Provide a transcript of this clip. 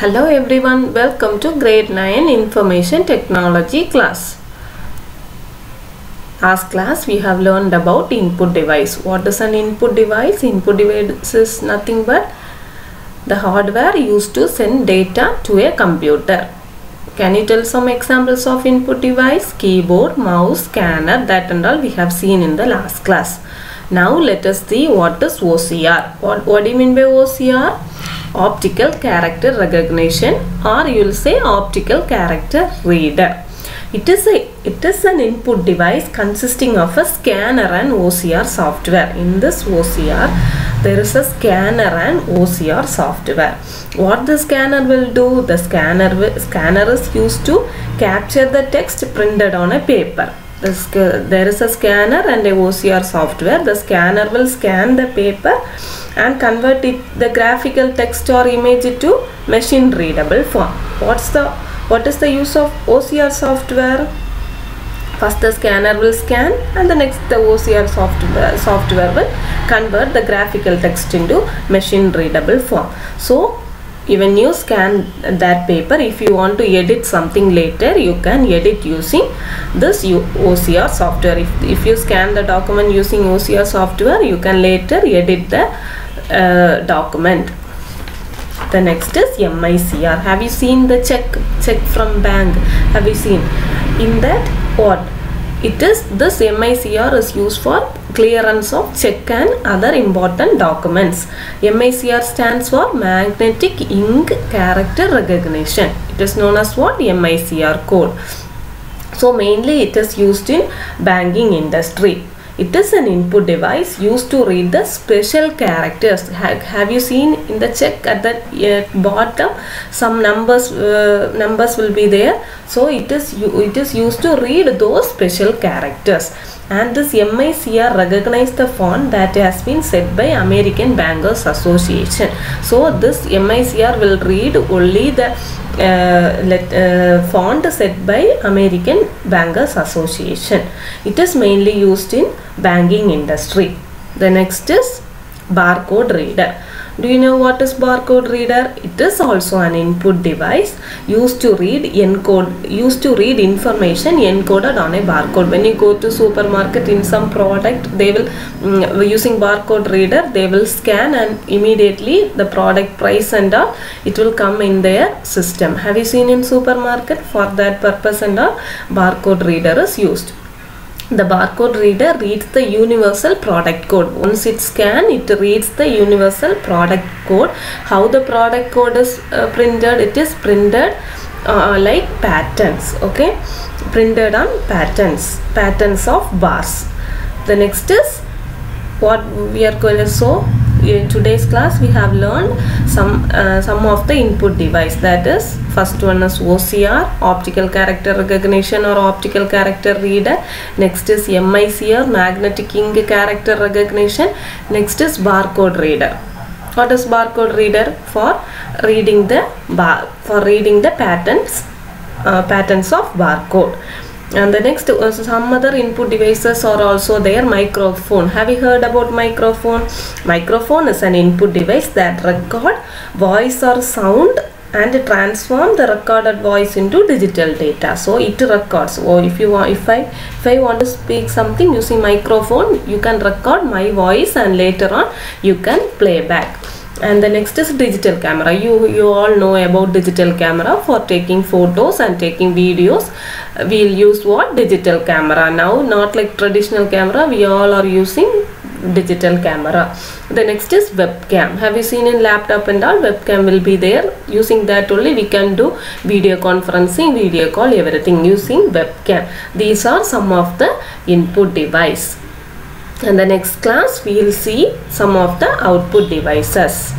Hello everyone, welcome to grade 9 information technology class. Last class we have learned about input device. What is an input device? Input device is nothing but the hardware used to send data to a computer. Can you tell some examples of input device? Keyboard, mouse, scanner, that and all we have seen in the last class. Now let us see what is OCR. What, what do you mean by OCR? Optical character recognition or you will say optical character reader. It is a it is an input device consisting of a scanner and OCR software. In this OCR, there is a scanner and OCR software. What the scanner will do? The scanner scanner is used to capture the text printed on a paper. The there is a scanner and a OCR software. The scanner will scan the paper and convert it the graphical text or image to machine readable form. What's the what is the use of OCR software? First the scanner will scan and the next the OCR software software will convert the graphical text into machine readable form. So even you scan that paper. If you want to edit something later you can edit using this OCR software. If, if you scan the document using OCR software you can later edit the uh, document. The next is MICR have you seen the check check from bank? Have you seen? In that what it is this MICR is used for clearance of check and other important documents MICR stands for magnetic ink character recognition it is known as what MICR code so mainly it is used in banking industry it is an input device used to read the special characters. Have, you seen in the check at the uh, bottom some numbers uh, numbers will be there. So it is it is used to read those special characters. And this MICR recognize the font that has been set by American Bankers Association. So this MICR will read only the uh, let, uh, font set by American Bankers Association. It is mainly used in banking industry. The next is barcode reader. Do you know what is barcode reader? It is also an input device used to read encode used to read information encoded on a barcode. When you go to supermarket in some product, they will um, using barcode reader they will scan and immediately the product price and all it will come in their system. Have you seen in supermarket for that purpose and all barcode reader is used the barcode reader reads the universal product code. Once it scan it reads the universal product code. How the product code is uh, printed? It is printed uh, like patterns okay? Printed on patterns patterns of bars. The next is what we are going to show in today's class we have learned some uh, some of the input device. That is first one is OCR optical character recognition or optical character reader. Next is MICR magnetic ink character recognition. Next is barcode reader. What is barcode reader? For reading the bar for reading the patterns uh, patterns of barcode and the next uh, some other input devices are also there microphone. Have you heard about microphone? Microphone is an input device that record voice or sound and transform the recorded voice into digital data. So it records. Or if you want if i if i want to speak something using microphone you can record my voice and later on you can play back and the next is digital camera. You you all know about digital camera for taking photos and taking videos. We'll use what? Digital camera. Now not like traditional camera. We all are using digital camera. The next is webcam. Have you seen in laptop and all? Webcam will be there. Using that only we can do video conferencing video call everything using webcam. These are some of the input device and the next class we will see some of the output devices